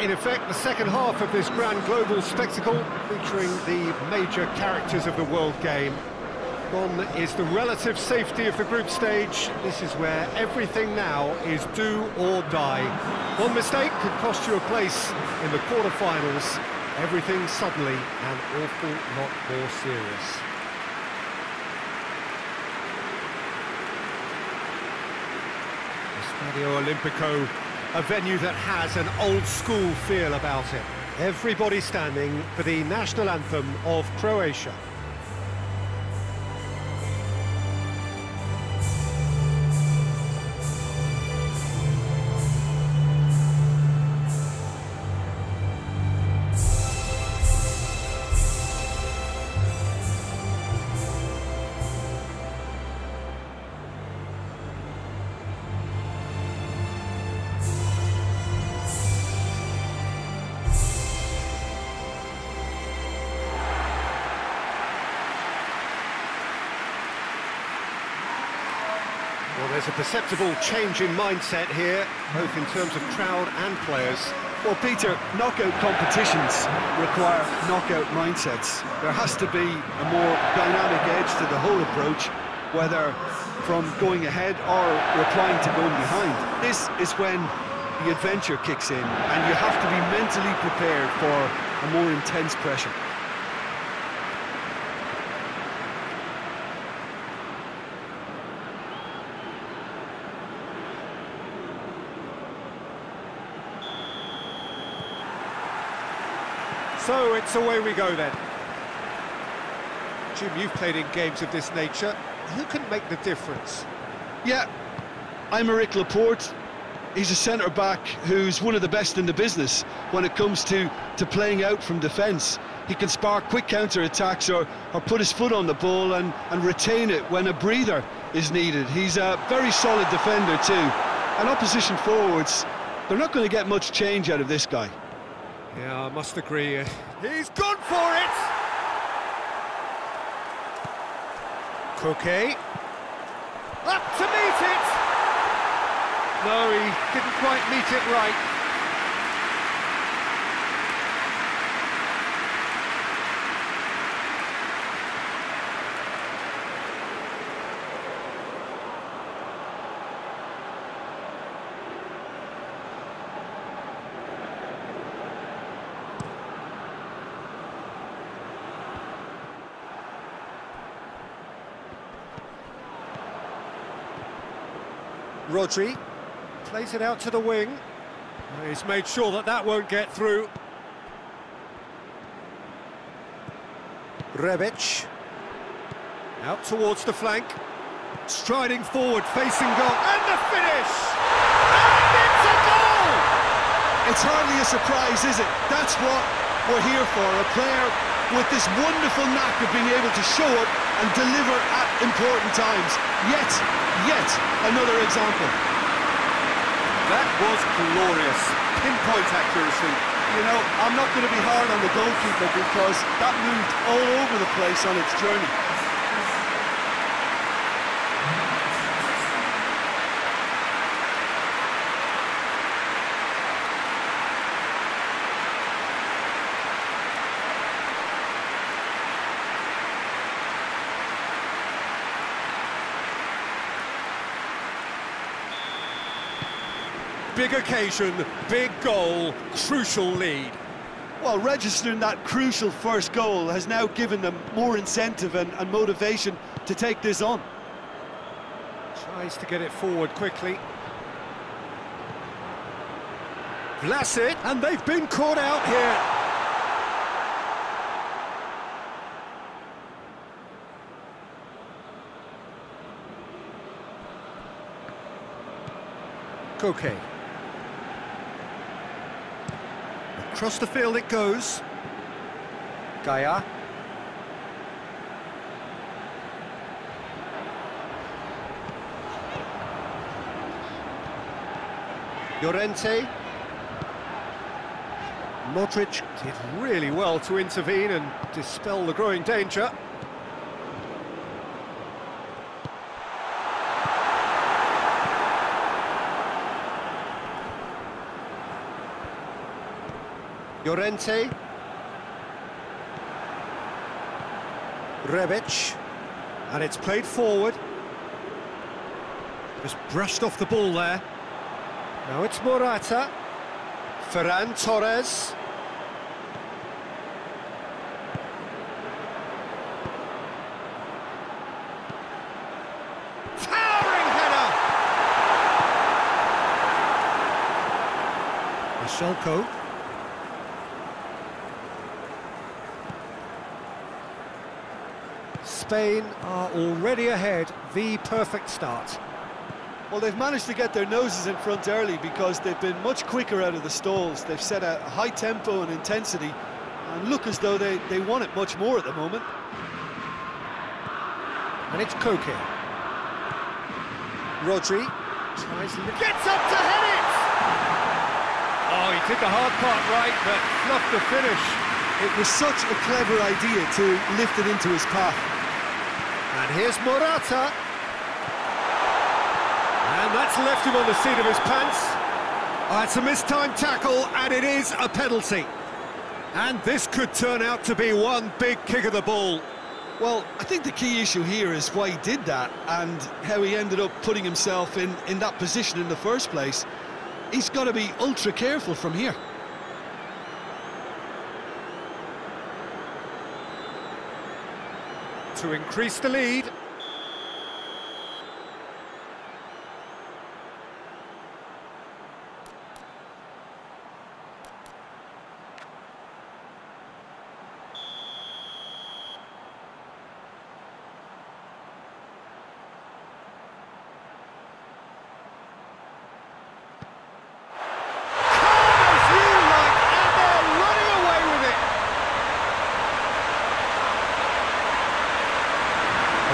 in effect, the second half of this grand global spectacle, featuring the major characters of the world game. One is the relative safety of the group stage. This is where everything now is do or die. One mistake could cost you a place in the quarter-finals. Everything suddenly an awful lot more serious. Estadio Olimpico, a venue that has an old-school feel about it. Everybody standing for the national anthem of Croatia. There's a perceptible change in mindset here, both in terms of crowd and players. Well, Peter, knockout competitions require knockout mindsets. There has to be a more dynamic edge to the whole approach, whether from going ahead or replying to going behind. This is when the adventure kicks in, and you have to be mentally prepared for a more intense pressure. So it's away we go then. Jim, you've played in games of this nature. Who can make the difference? Yeah, Aymeric Laporte. He's a centre-back who's one of the best in the business when it comes to, to playing out from defence. He can spark quick counter-attacks or, or put his foot on the ball and, and retain it when a breather is needed. He's a very solid defender too. And opposition forwards, they're not going to get much change out of this guy. Yeah, I must agree. He's gone for it! Koke. Up to meet it! No, he didn't quite meet it right. Rodri plays it out to the wing. He's made sure that that won't get through. Rebic. Out towards the flank. Striding forward, facing goal. And the finish! And it's a goal! It's hardly a surprise, is it? That's what we're here for, a player with this wonderful knack of being able to show up and deliver at important times. Yet, yet another example. That was glorious. Pinpoint accuracy. You know, I'm not going to be hard on the goalkeeper because that moved all over the place on its journey. Big occasion, big goal, crucial lead. Well, registering that crucial first goal has now given them more incentive and, and motivation to take this on. Tries to get it forward quickly. Vlasic, and they've been caught out here. Koke. Across the field it goes. Gaya. Llorente. Modric did really well to intervene and dispel the growing danger. Llorente. Rebic. And it's played forward. Just brushed off the ball there. Now it's Morata. Ferran Torres. Towering header! Shelko. Spain are already ahead, the perfect start. Well, they've managed to get their noses in front early because they've been much quicker out of the stalls. They've set a high tempo and intensity and look as though they, they want it much more at the moment. And it's Koke. Rodri tries to... Gets up to head it! Oh, he did the hard part right, but fluffed the finish. It was such a clever idea to lift it into his path. And here's Morata. And that's left him on the seat of his pants. Oh, it's a mistimed tackle, and it is a penalty. And this could turn out to be one big kick of the ball. Well, I think the key issue here is why he did that and how he ended up putting himself in, in that position in the first place. He's got to be ultra careful from here. To increase the lead.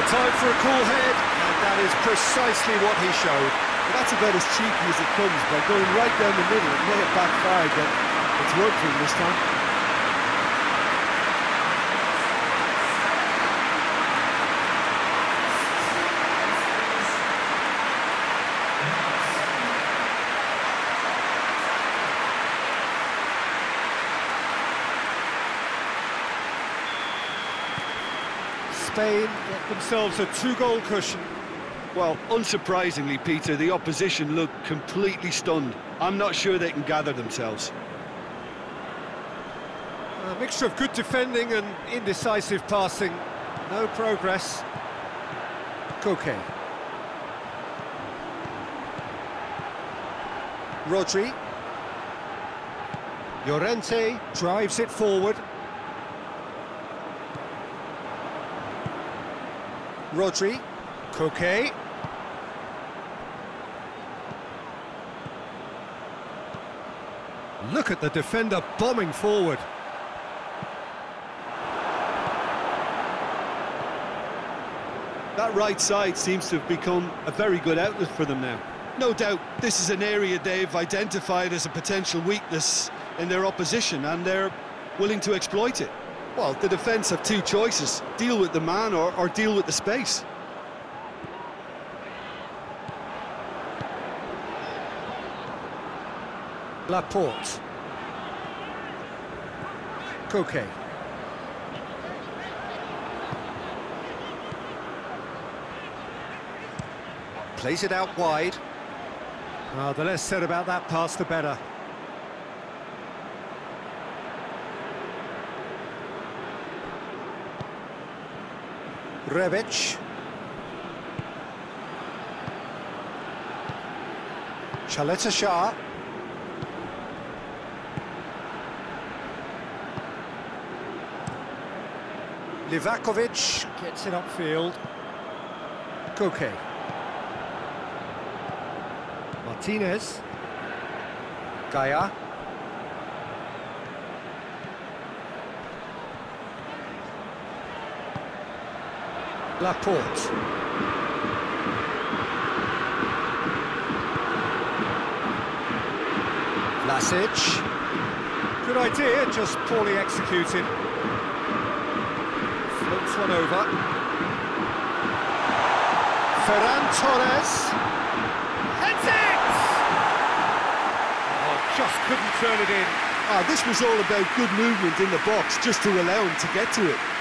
Time for a cool head, and that is precisely what he showed. But that's about as cheeky as it comes, by going right down the middle. It may have backfired, but it's worked for him this time. Spain themselves a two-goal cushion. Well, unsurprisingly, Peter, the opposition look completely stunned. I'm not sure they can gather themselves. A mixture of good defending and indecisive passing. No progress. Koke. Rodri. Llorente drives it forward. Rodri. Koke. Look at the defender bombing forward. That right side seems to have become a very good outlet for them now. No doubt this is an area they've identified as a potential weakness in their opposition and they're willing to exploit it. Well, the defence have two choices, deal with the man or, or deal with the space. Laporte. Koke. Plays it out wide. Oh, the less said about that pass, the better. Rebic. Caleta-Car. Livakovic gets it upfield. Koke. Martinez. Gaya. Laporte. Vlasic. Good idea, just poorly executed. Floats one over. Ferran Torres. Heads it! Oh, just couldn't turn it in. Ah, this was all about good movement in the box, just to allow him to get to it.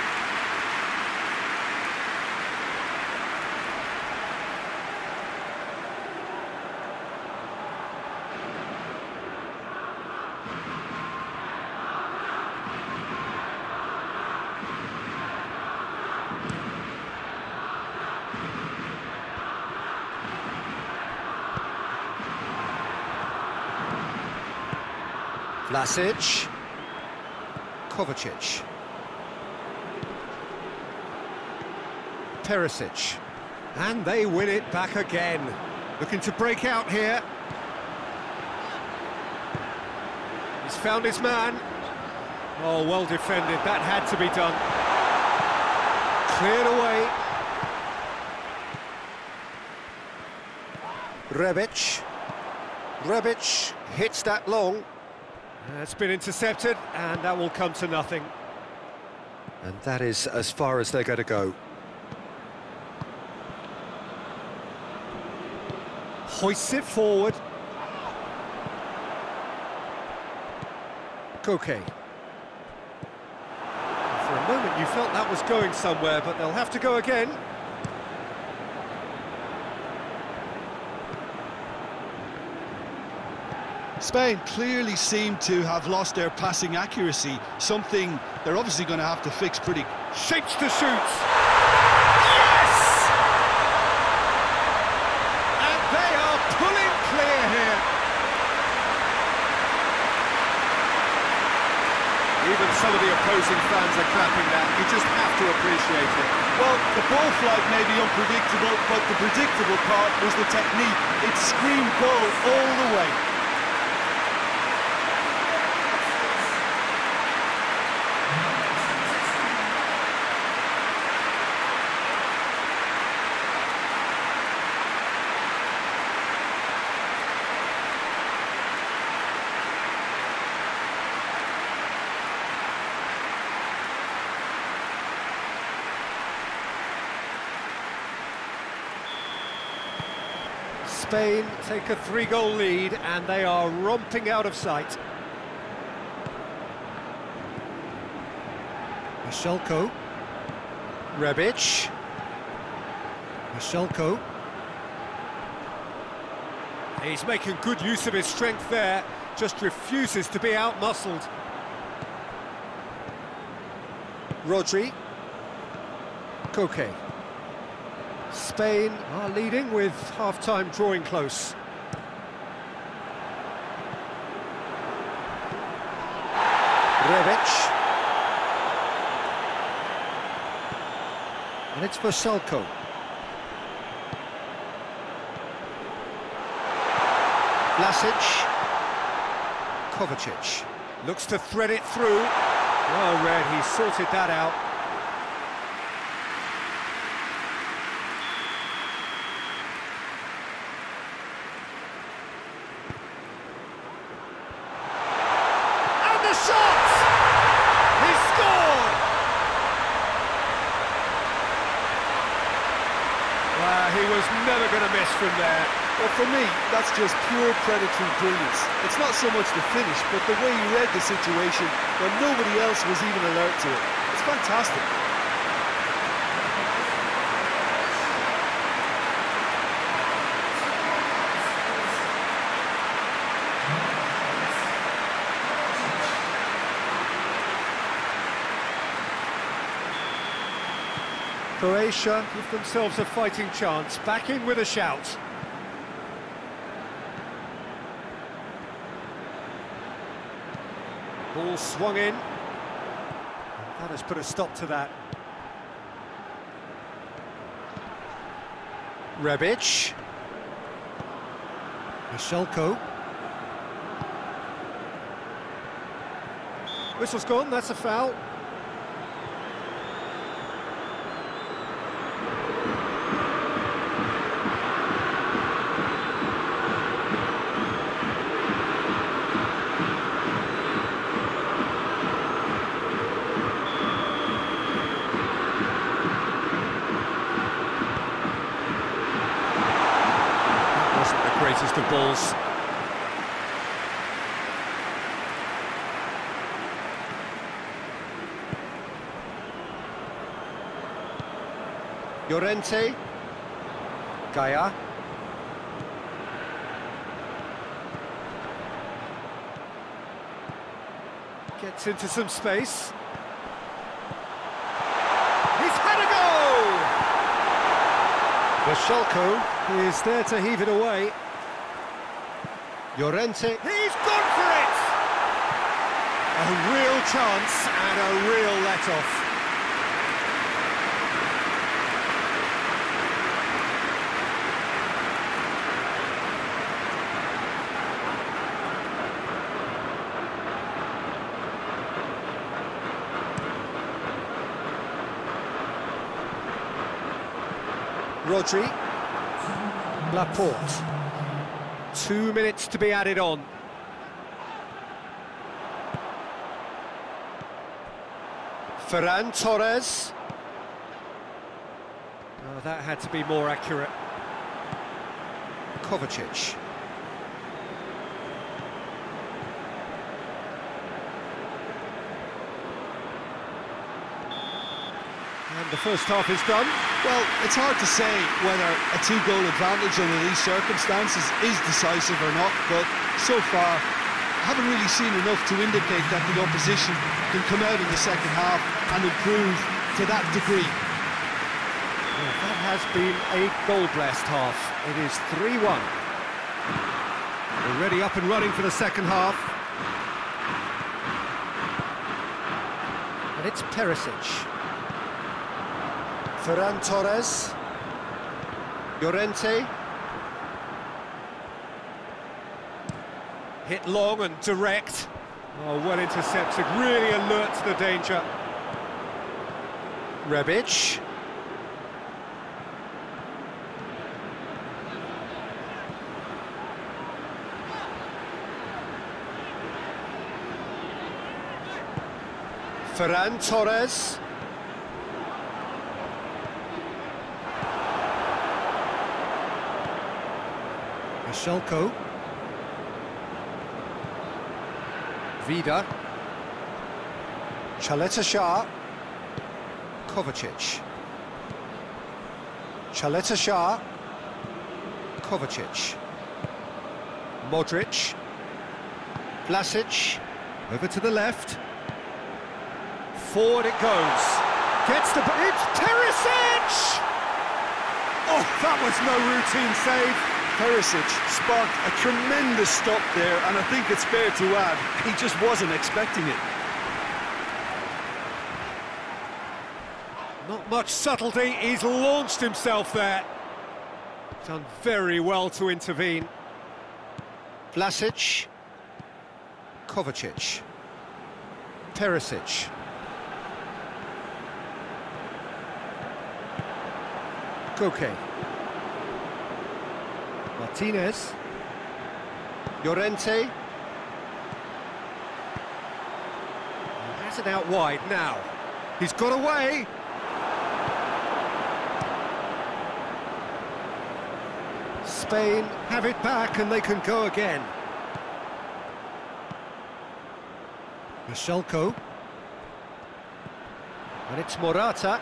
Vlasic. Kovacic. Perisic. And they win it back again. Looking to break out here. He's found his man. Oh, well defended. That had to be done. Cleared away. Rebic. Rebic hits that long. Uh, it's been intercepted, and that will come to nothing. And that is as far as they're going to go. Hoists it forward. Koke. For a moment you felt that was going somewhere, but they'll have to go again. Spain clearly seem to have lost their passing accuracy, something they're obviously going to have to fix pretty... Shapes to shoot! Yes! And they are pulling clear here. Even some of the opposing fans are clapping that. You just have to appreciate it. Well, the ball flight may be unpredictable, but the predictable part was the technique. It screamed goal all the way. Spain take a three-goal lead and they are romping out of sight. Michelko. Rebic. Michelko. He's making good use of his strength there, just refuses to be outmuscled. Rodri. Koke. Spain are leading with half-time drawing close. Rebic. And it's for Salko. Vlasic. Kovacic. Looks to thread it through. Well Red, he sorted that out. And the shot! He scored! Well, he was never going to miss from there. Well, for me, that's just pure predatory brilliance. It's not so much the finish, but the way he read the situation when nobody else was even alert to it. It's fantastic. Croatia give themselves a fighting chance, back in with a shout. Ball swung in. That has put a stop to that. Rebic. Michelko. Whistle's gone, that's a foul. That wasn't the greatest of balls. Llorente. Gaya. Gets into some space. He's had a goal! Vrsaljko is there to heave it away. Llorente. He's gone for it! A real chance and a real let-off. Rodri. Laporte. Two minutes to be added on. Ferran Torres. Oh, that had to be more accurate. Kovacic. And the first half is done. Well, it's hard to say whether a two-goal advantage under these circumstances is decisive or not, but so far, I haven't really seen enough to indicate that the opposition can come out in the second half and improve to that degree. Well, that has been a goal-blessed half. It is 3-1. Already up and running for the second half. And it's Perisic. Ferran Torres. Llorente. Hit long and direct. Oh, well intercepted, really alert to the danger. Rebic. Ferran Torres. Vrsaljko. Vida. Caleta-Car. Kovacic. Caleta-Car. Kovacic. Modric. Vlasic. Over to the left. Forward it goes. Gets the... It's Perisic! Oh, that was no routine save. Perisic sparked a tremendous stop there, and I think it's fair to add, he just wasn't expecting it. Not much subtlety, he's launched himself there. Done very well to intervene. Vlasic. Kovacic. Perisic. Koke. Martinez. Llorente. He has it out wide now. He's got away. Spain have it back and they can go again. Vrsaljko. And it's Morata.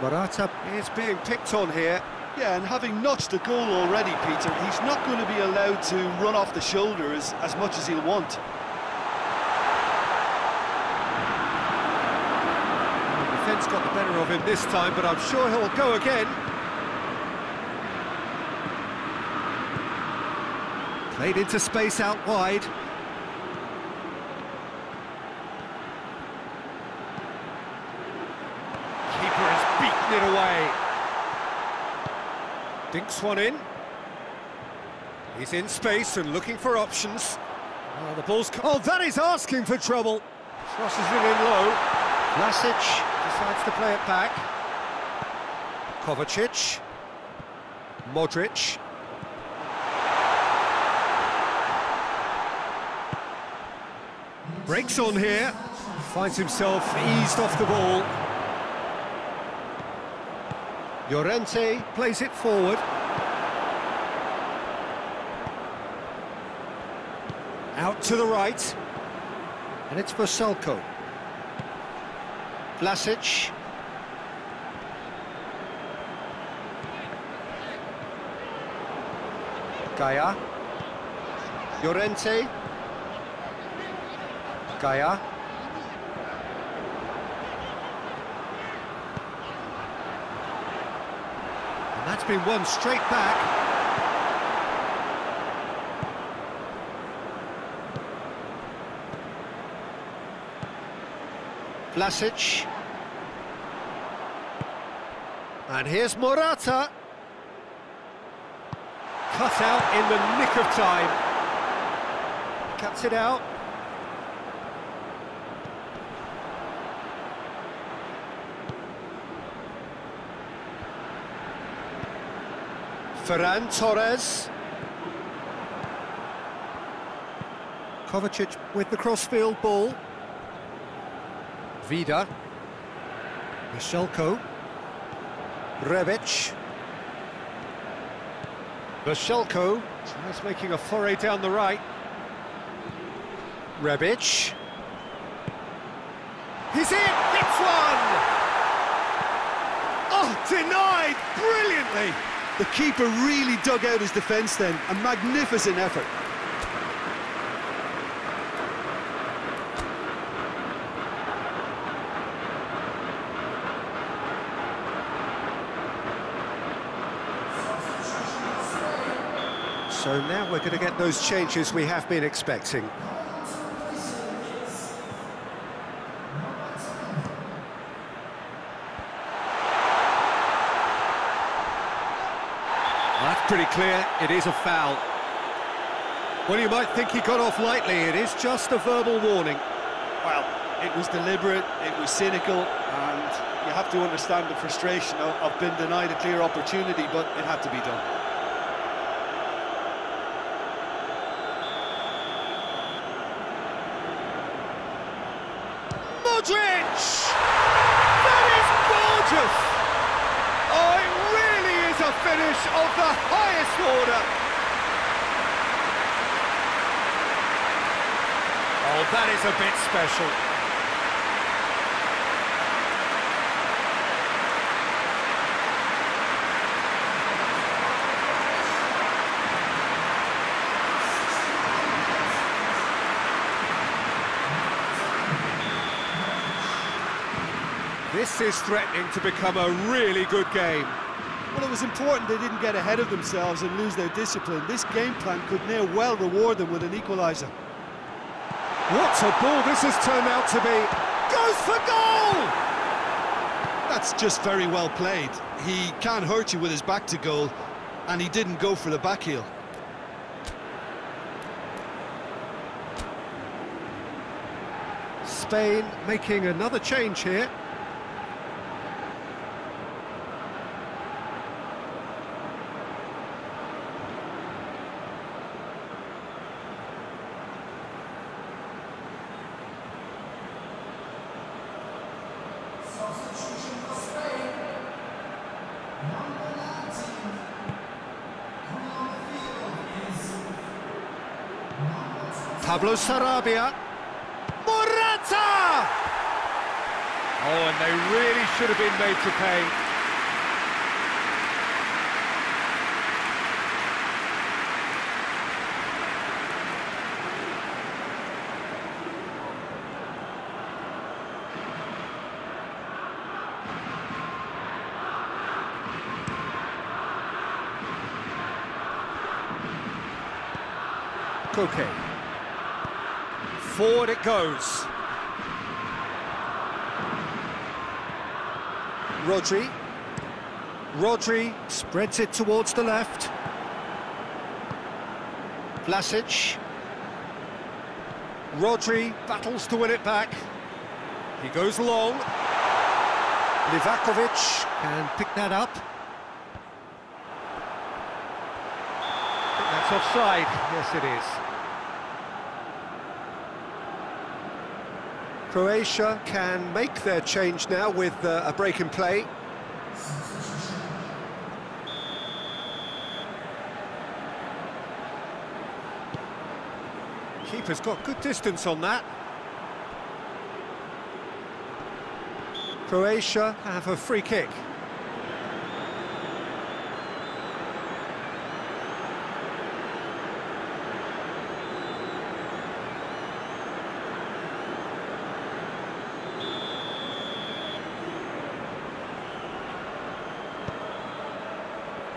Morata is being picked on here. Yeah, and having notched a goal already, Peter, he's not going to be allowed to run off the shoulders as much as he'll want. The defence got the better of him this time, but I'm sure he'll go again. Played into space out wide. Keeper has beaten it away. Dinks one in. He's in space and looking for options. Oh, the ball's... Oh, that is asking for trouble. Crosses it in low. Vlasic decides to play it back. Kovacic. Modric. Breaks on here. Finds himself eased off the ball. Llorente plays it forward. Out to the right. And it's for Selko. Vlasic. Gaya. Llorente. Gaya. That's been won straight back. Vlasic. And here's Morata. Cut out in the nick of time. Cuts it out. Ferran Torres. Kovacic with the crossfield ball. Vida. Michelko. Rebic. Michelko tries making a foray down the right. Rebic. He's in! Hits one! Oh, denied brilliantly! The keeper really dug out his defence then, a magnificent effort. So now we're going to get those changes we have been expecting. That's pretty clear, it is a foul. Well, you might think he got off lightly, it is just a verbal warning. Well, it was deliberate, it was cynical, and you have to understand the frustration of, of being denied a clear opportunity, but it had to be done. Modric! That is gorgeous! Oh, it really is a finish of the highest order! Oh, that is a bit special. This is threatening to become a really good game. Was important they didn't get ahead of themselves and lose their discipline. This game plan could near well reward them with an equaliser. What a ball this has turned out to be! Goes for goal! That's just very well played. He can't hurt you with his back to goal, and he didn't go for the back heel. Spain making another change here. Pablo Sarabia. Morata! Oh, and they really should have been made to pay. Koke. Forward it goes. Rodri. Rodri spreads it towards the left. Vlasic. Rodri battles to win it back. He goes long. Livakovic can pick that up. That's offside. Yes, it is. Croatia can make their change now with uh, a break in play. Keeper's got good distance on that. Croatia have a free kick.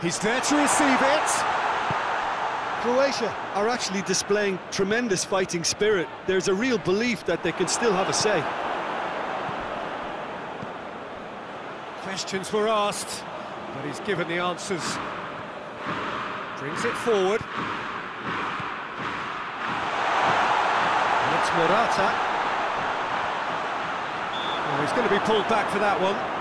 He's there to receive it. Croatia are actually displaying tremendous fighting spirit. There's a real belief that they can still have a say. Questions were asked, but he's given the answers. Brings it forward. And it's Morata. Oh, he's going to be pulled back for that one.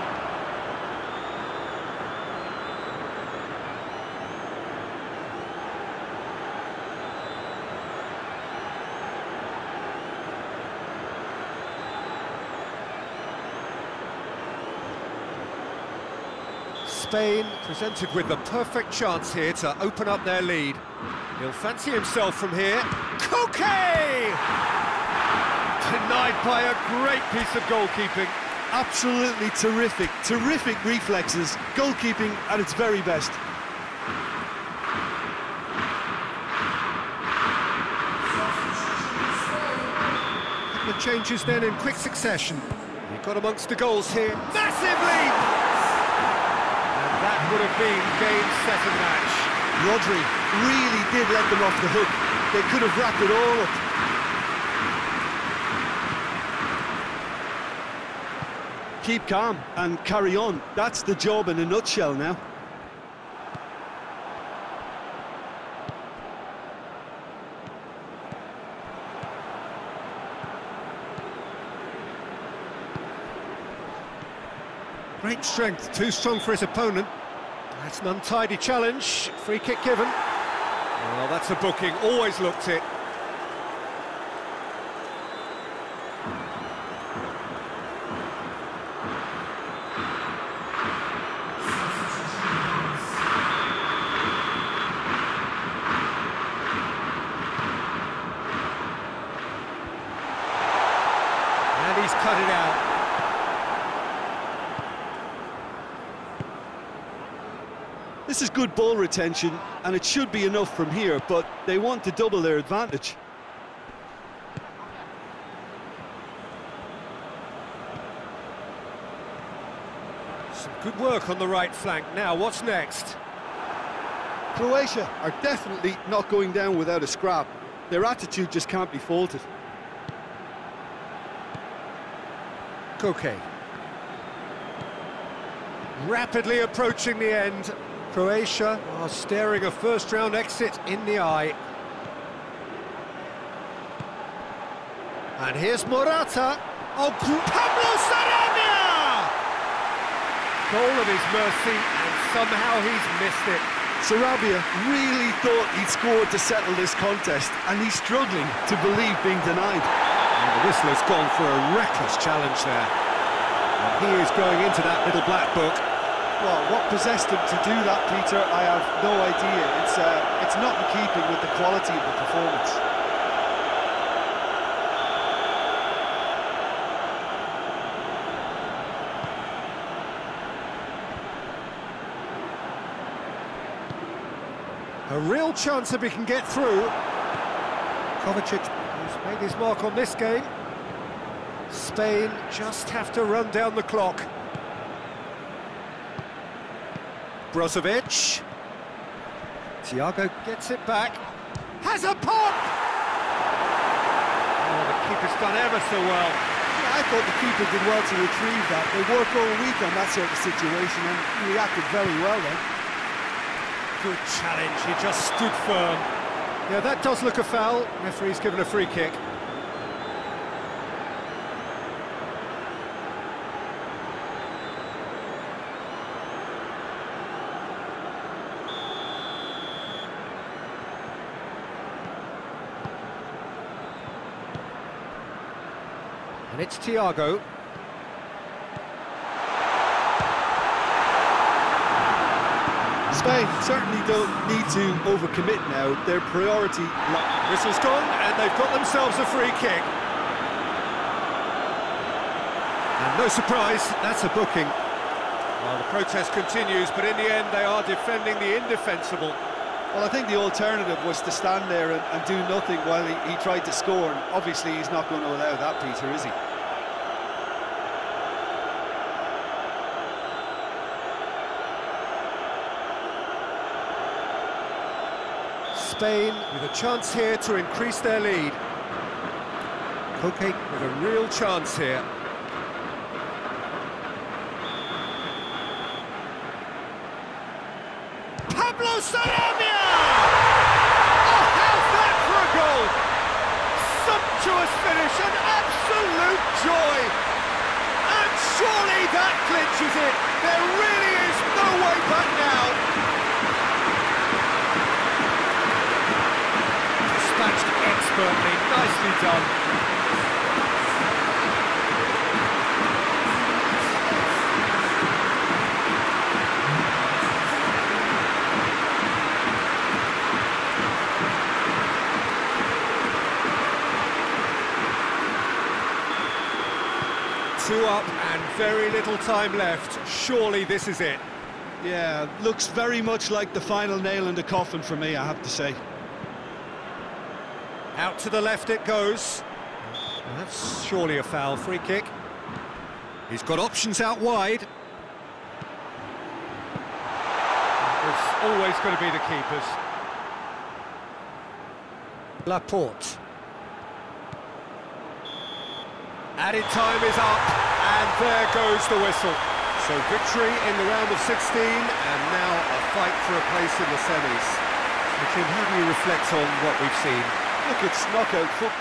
Spain presented with the perfect chance here to open up their lead. He'll fancy himself from here. Koke! Denied by a great piece of goalkeeping. Absolutely terrific, terrific reflexes, goalkeeping at its very best. The changes then in quick succession. He got amongst the goals here. Massive leap! That would have been game, set and match. Rodri really did let them off the hook. They could have wrapped it all up. Keep calm and carry on. That's the job in a nutshell now. Great strength, too strong for his opponent. That's an untidy challenge, free kick given. Well, that's a booking, always looked it. And he's cut it out. This is retention, and it should be enough from here, but they want to double their advantage. Some good work on the right flank. Now, what's next? Croatia are definitely not going down without a scrap. Their attitude just can't be faulted. Koke. Rapidly approaching the end. Croatia are staring a first-round exit in the eye. And here's Morata. Oh, Pablo Sarabia! Goal of his mercy, and somehow he's missed it. Sarabia really thought he'd scored to settle this contest, and he's struggling to believe being denied. And the whistler's gone for a reckless challenge there. And he is going into that little black book. Well, what possessed him to do that, Peter, I have no idea. It's, uh, it's not in keeping with the quality of the performance. A real chance if he can get through. Kovacic has made his mark on this game. Spain just have to run down the clock. Brozovic. Thiago gets it back. Has a pop! Oh, the keeper's done ever so well. Yeah, I thought the keeper did well to retrieve that. They work all week on that sort of situation, and reacted very well then. Good challenge, he just stood firm. Yeah, that does look a foul. Referee's given a free kick. It's Thiago. Spain certainly don't need to overcommit now. Their priority... Whistle's gone, and they've got themselves a free kick. And no surprise, that's a booking. Well, the protest continues, but in the end they are defending the indefensible. Well, I think the alternative was to stand there and, and do nothing while he, he tried to score, and obviously he's not going to allow that, Peter, is he? Spain with a chance here to increase their lead. Koke with a real chance here. Pablo Sarabia! Oh, how's that for a goal? Sumptuous finish, an absolute joy! And surely that clinches it. There really is no way back now. Dispatched expertly, nicely done. Two up and very little time left. Surely this is it. Yeah, looks very much like the final nail in the coffin for me, I have to say. Out to the left it goes. And that's surely a foul free kick. He's got options out wide. It's always going to be the keepers. Laporte. Added time is up, and there goes the whistle. So victory in the round of 16, and now a fight for a place in the semis. Kim, how do you reflect on what we've seen? Look, it's knockout football.